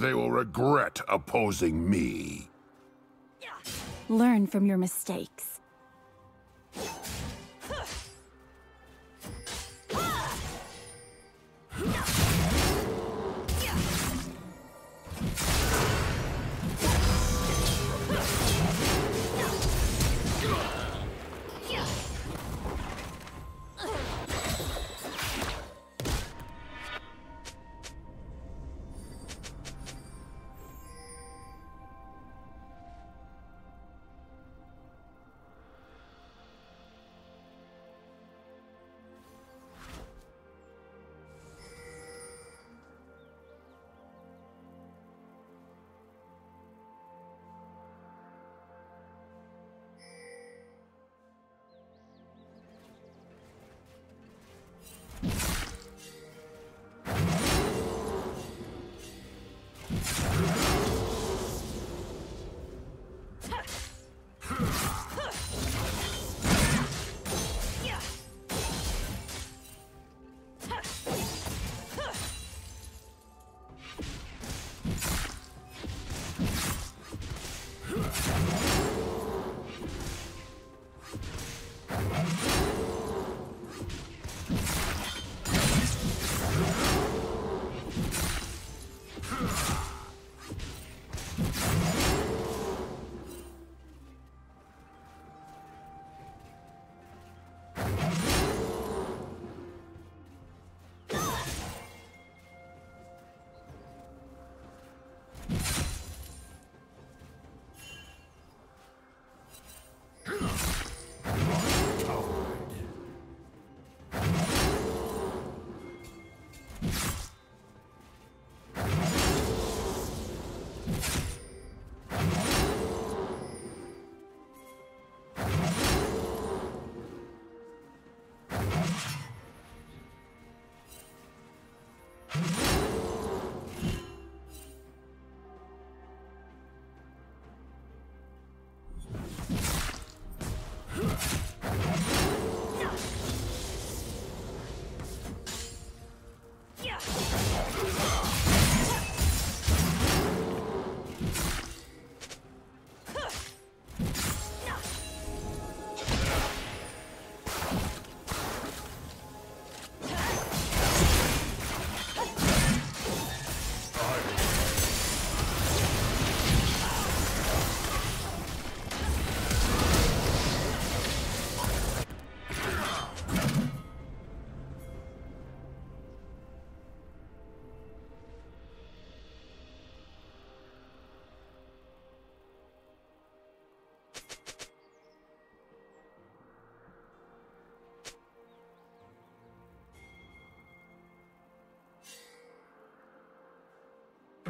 They will regret opposing me. Learn from your mistakes.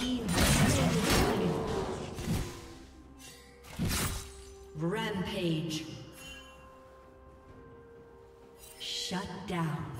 team. Rampage. Shut down.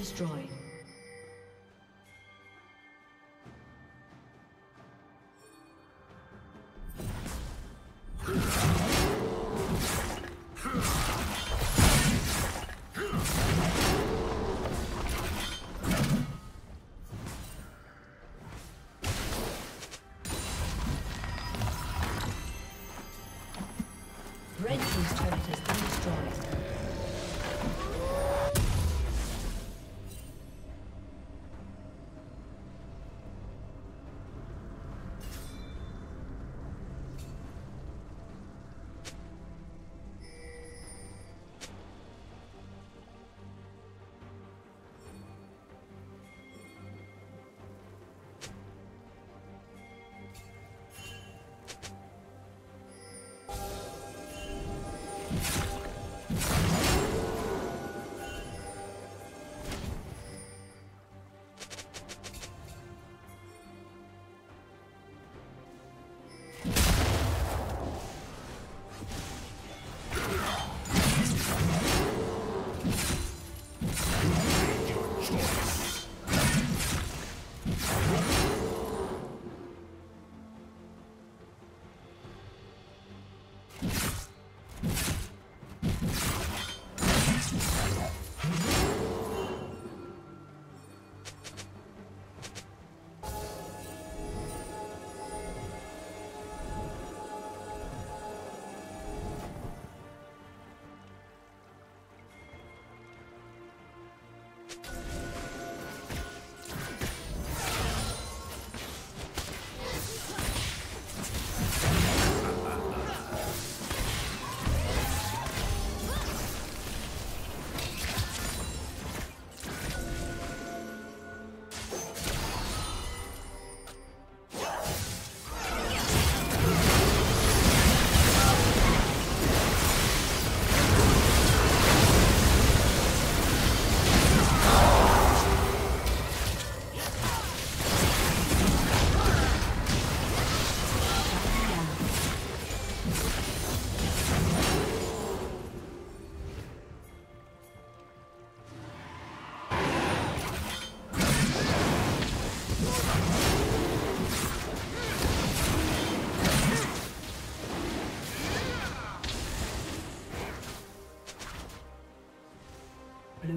Destroyed.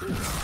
Nashor.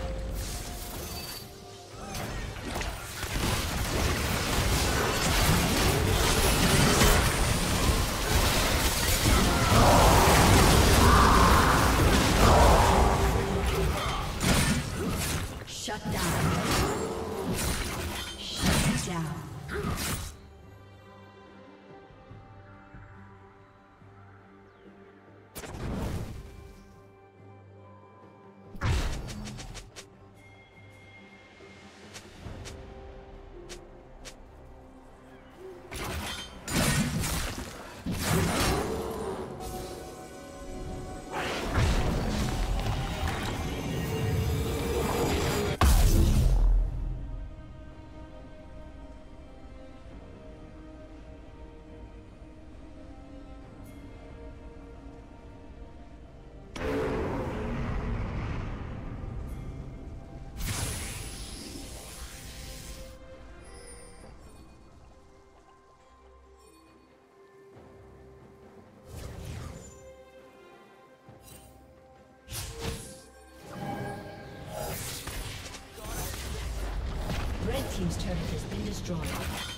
Destroyed.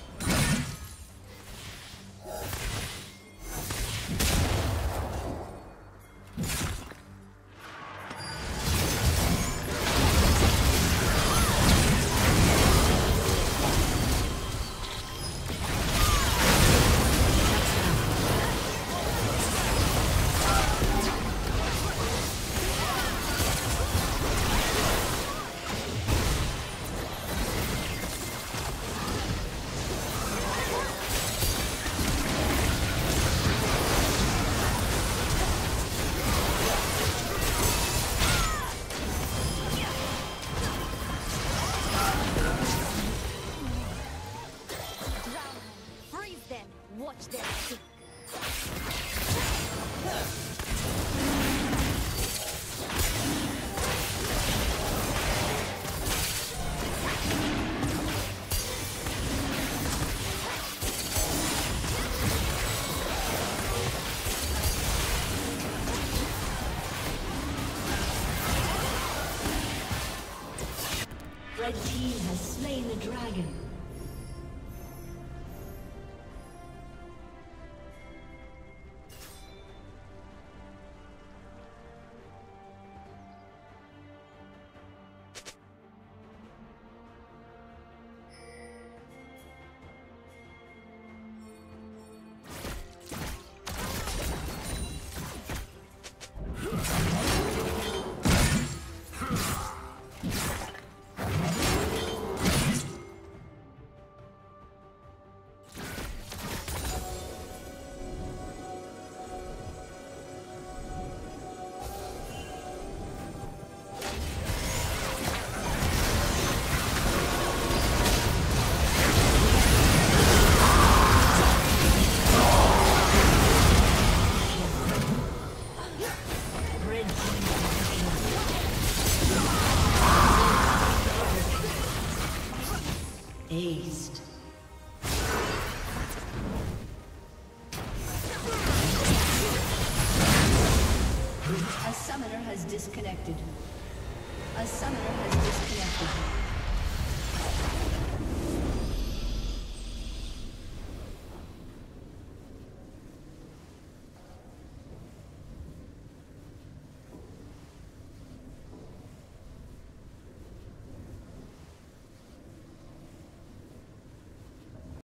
Watch them.